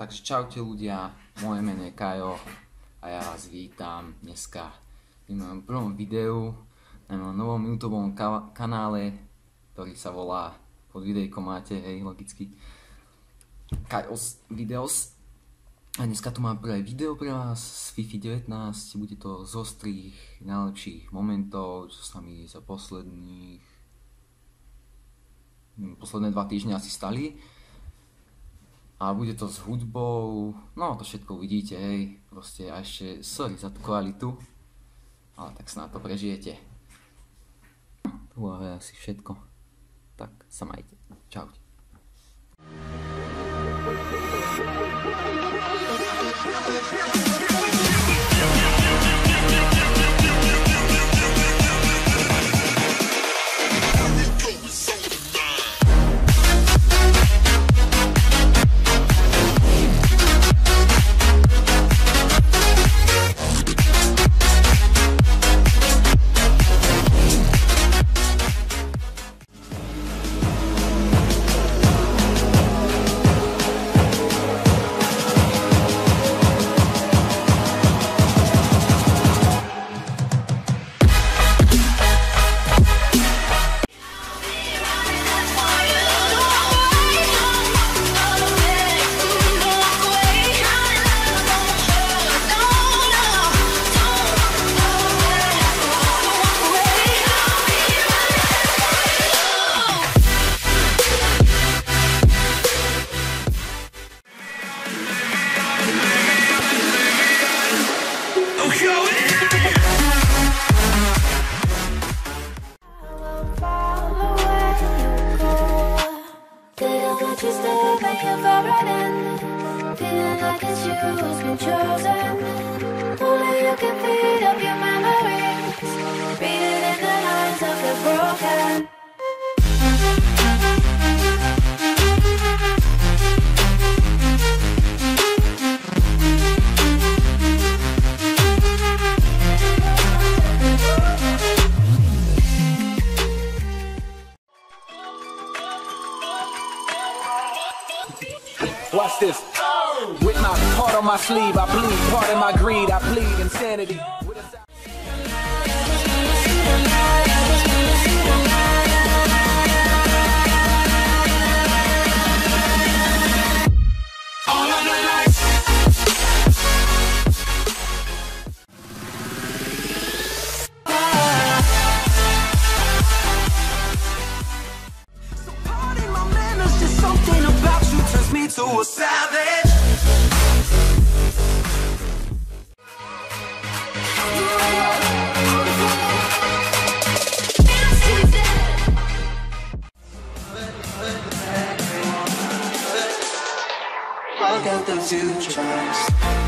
Takže čaute ľudia, moje meno je Kajo a ja vás vítam dneska v mojom prvom videu na mojom novom YouTube ka- kanále, ktorý sa volá pod videjkom máte, hej, logicky. Kajos Videos. A dneska tu mám prvé video pre vás z FIFA 19, bude to z ostrých najlepších momentov, čo sa mi za posledných posledné dva týždne asi stali a bude to s hudbou, no to všetko uvidíte, hej, proste a ešte sorry za tú kvalitu, ale tak snad to prežijete. To bolo asi všetko. Tak sa majte. Čaute. Didn't right in. Feeling like it's you who's been chosen. Only you can feed up your memories. Watch this. With my heart on my sleeve, I bleed. Part of my greed, I bleed insanity. to a savage. Welcome to trust.